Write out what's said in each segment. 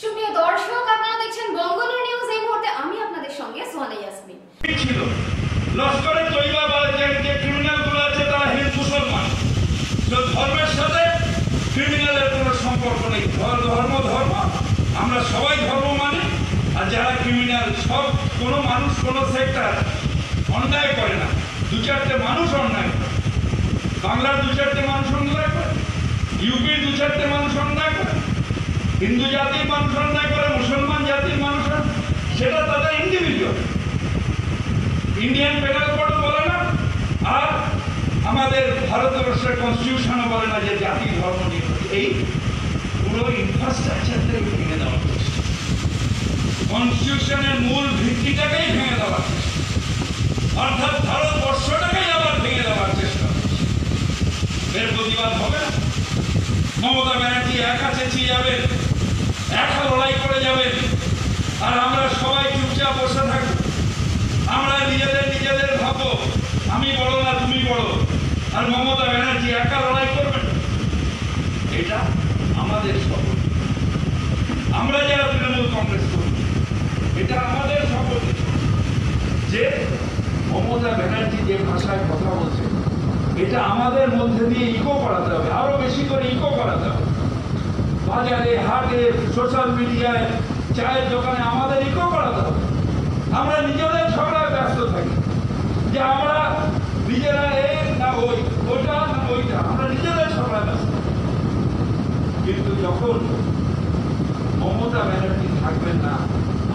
সুপ্রিয় দর্শক, আপনারা দেখছেন বঙ্গলো নিউজ এই মুহূর্তে আমি আপনাদের সঙ্গে সোয়ানা ইয়াসমিন। ছিল। লস্করে তৈবা বা যে ক্রিমিনালগুলো আছে, তারা হিন্দু মুসলমান। তো ধর্মের সাথে ক্রিমিনালের কোনো সম্পর্ক নেই। ধর- ধর্ম ধর্ম। আমরা সবাই ধর্ম মানি, আর যারা ক্রিমিনাল সব কোনো মানুষ, কোনো সেক্টর অন্যায় করে না। দু চারটে মানুষ অন্যায় করে। বাংলার দু চারটে মানুষ অন্যায় করে। ইউপির দু চারটে মানুষ অন্যায় করে। হিন্দু জাতির মানুষ অন্যায় করে মুসলমান জাতির মানুষ সেটা তাদের ইন্ডিভিজুয়াল ইন্ডিয়ান পেনাল কোড বলে না, আর আমাদের ভারতবর্ষের কনস্টিটিউশনও বলে না যে জাতি, ধর্ম এই পুরো ইনফ্রাস্ট্রাকচারটাই ভেঙে দেওয়া কনস্টিটিউশনের মূল ভিত্তিটাকেই ভেঙে চেষ্টা। অর্থাৎ ভারতবর্ষটাকেই আবার ভেঙে দেওয়ার চেষ্টা। এর প্রতিবাদ হবে না। মমতা ব্যানার্জি একা চেঁচিয়ে যাবেন একা লড়াই করে যাবেন। আর আমরা সবাই চুপচাপ বসে থাকব। আমরা নিজেদের নিজেদের ভাবো আমি বড় না তুমি বড়। আর মমতা ব্যানার্জি একা লড়াই করবেন এটা আমাদের শপথ। আমরা যারা তৃণমূল কংগ্রেস করি, এটা আমাদের শপথ। যে মমতা ব্যানার্জি যে ভাষায় কথা বলছে, এটা আমাদের মধ্যে দিয়ে ইকো করাতে হবে। আরও বেশি করে ইকো করাতে হবে। বাজারে হাটে, সোশ্যাল মিডিয়ায়, চায়ের দোকানে আমাদের ইকো করাতে হবে। আমরা নিজেদের ঝগড়ায় ব্যস্ত থাকি। যে আমরা নিজেরা এই না ওই ওইটা না ওইটা, আমরা নিজেদের ঝগড়ায় ব্যস্ত কিন্তু যখন মমতা ব্যানার্জি থাকবেন না,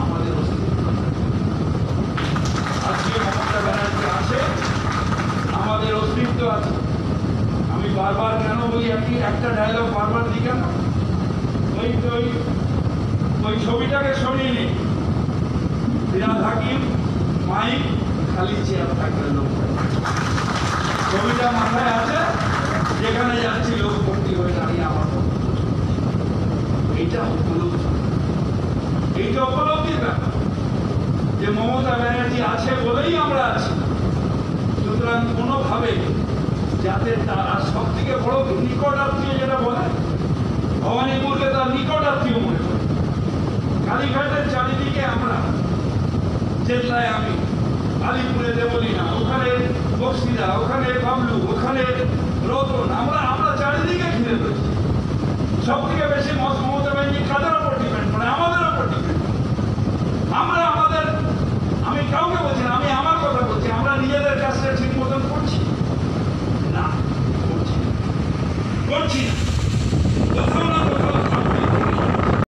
আমাদের অস্তিত্ব আজকে মমতা ব্যানার্জি আছে আমাদের অস্তিত্ব আছে। আমি বারবার কেন বলি, একই একটা ডায়লগ বারবার দিই কেন ছবিটাকে সরিয়ে নিই বিরাট হাকিম, মাইক, খালি চেয়ার থাকবে ছবিটা মাথায় আছে, যেখানে যাচ্ছি লোক ভর্তি হয়ে দাঁড়িয়ে আমার এইটা উপলব্ধি। এইটা উপলব্ধির ব্যাপার। যে মমতা ব্যানার্জি আছে বলেই আমরা আছি। সুতরাং কোনোভাবে যাতে তারা সব থেকে বড় নিকট আত্মীয় যেটা বলে ভবানীপুরকে কালীঘাটের চারিদিকে আমরা জেলায় আমি, আলিপুরে দেবলিনা, ওখানে বক্সিরা ওখানে বাবলু, ওখানে রতন, আমরা আমরা চারিদিকে ঘিরে রয়েছি। সব থেকে বেশি মমতা ব্যাংকিং কাদের ওপর ডিপেন্ড করে? আমাদের ওপর ডিপেন্ড আমরা, আমাদের, আমি কাউকে বলছি